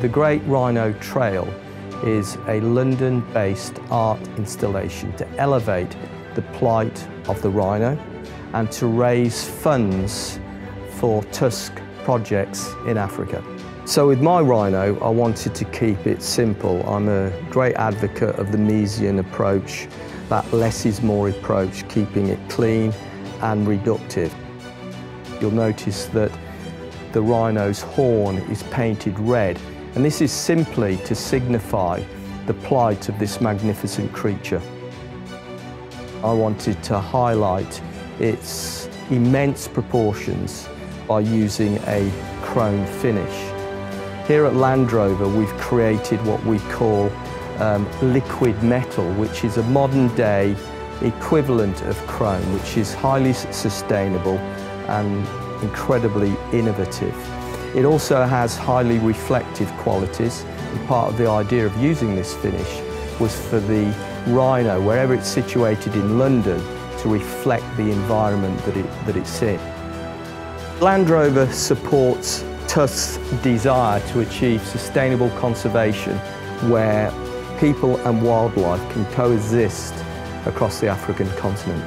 The Great Rhino Trail is a London-based art installation to elevate the plight of the rhino and to raise funds for tusk projects in Africa. So with my rhino, I wanted to keep it simple. I'm a great advocate of the Miesian approach, that less is more approach, keeping it clean and reductive. You'll notice that the rhino's horn is painted red, and this is simply to signify the plight of this magnificent creature. I wanted to highlight its immense proportions by using a chrome finish. Here at Land Rover we've created what we call um, liquid metal which is a modern day equivalent of chrome which is highly sustainable and incredibly innovative. It also has highly reflective qualities and part of the idea of using this finish was for the Rhino, wherever it's situated in London, to reflect the environment that, it, that it's in. Land Rover supports Tusk's desire to achieve sustainable conservation where people and wildlife can coexist across the African continent.